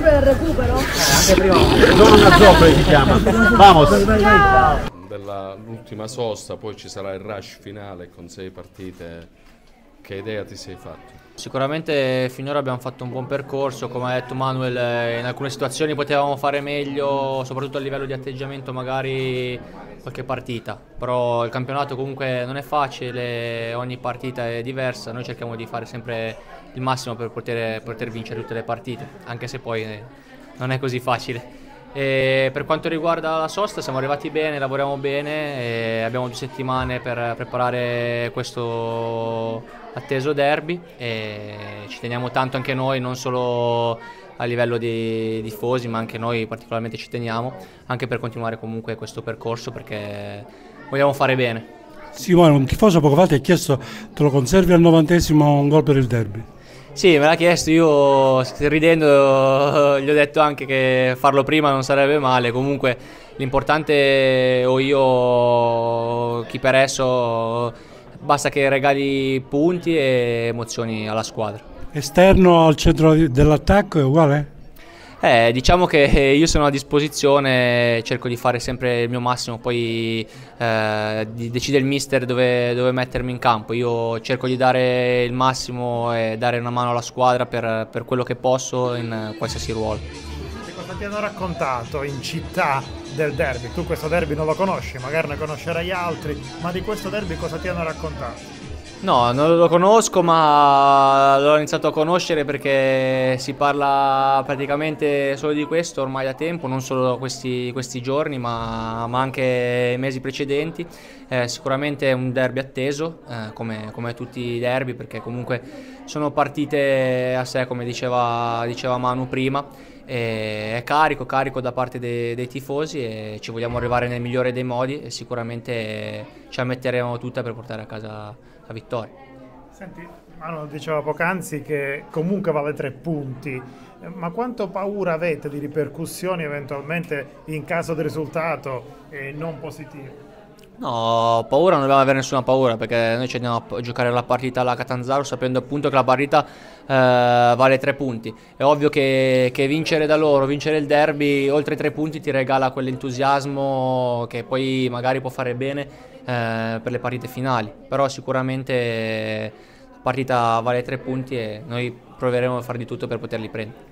sempre il recupero? Anche prima. Sono una zoppa si chiama. Vamos. Dell'ultima sosta, poi ci sarà il rush finale con sei partite. Che idea ti sei fatto? Sicuramente finora abbiamo fatto un buon percorso, come ha detto Manuel, eh, in alcune situazioni potevamo fare meglio, soprattutto a livello di atteggiamento magari qualche partita, però il campionato comunque non è facile, ogni partita è diversa, noi cerchiamo di fare sempre il massimo per poter, poter vincere tutte le partite, anche se poi non è così facile. E per quanto riguarda la sosta siamo arrivati bene, lavoriamo bene, abbiamo due settimane per preparare questo atteso derby e ci teniamo tanto anche noi, non solo a livello di tifosi ma anche noi particolarmente ci teniamo, anche per continuare comunque questo percorso perché vogliamo fare bene. Simone, un tifoso poco fa ti ha chiesto te lo conservi al novantesimo un gol per il derby? Sì, me l'ha chiesto, io ridendo gli ho detto anche che farlo prima non sarebbe male, comunque l'importante o io chi per esso basta che regali punti e emozioni alla squadra. Esterno al centro dell'attacco è uguale? Eh, diciamo che io sono a disposizione, cerco di fare sempre il mio massimo, poi eh, decide il mister dove, dove, mettermi in campo. Io cerco di dare il massimo e dare una mano alla squadra per, per quello che posso in qualsiasi ruolo. Cosa ti hanno raccontato in città del derby? Tu questo derby non lo conosci, magari ne conoscerai altri, ma di questo derby cosa ti hanno raccontato? No, non lo conosco, ma l'ho iniziato a conoscere perché si parla praticamente solo di questo ormai da tempo, non solo questi, questi giorni, ma, ma, anche i mesi precedenti. Eh, sicuramente è un derby atteso, eh, come, come, tutti i derby, perché comunque sono partite a sé, come diceva, diceva Manu prima. È carico, carico da parte dei, dei tifosi e ci vogliamo arrivare nel migliore dei modi e sicuramente ci ammetteremo tutta per portare a casa la vittoria. Senti, Manu diceva poc'anzi che comunque vale tre punti, ma quanto paura avete di ripercussioni eventualmente in caso di risultato non positivo? No, paura non dobbiamo avere nessuna paura perché noi ci andiamo a giocare la partita alla Catanzaro sapendo appunto che la partita eh, vale tre punti. È ovvio che, che, vincere da loro, vincere il derby, oltre ai tre punti ti regala quell'entusiasmo che poi magari può fare bene eh, per le partite finali. Però sicuramente la partita vale tre punti e noi proveremo a fare di tutto per poterli prendere.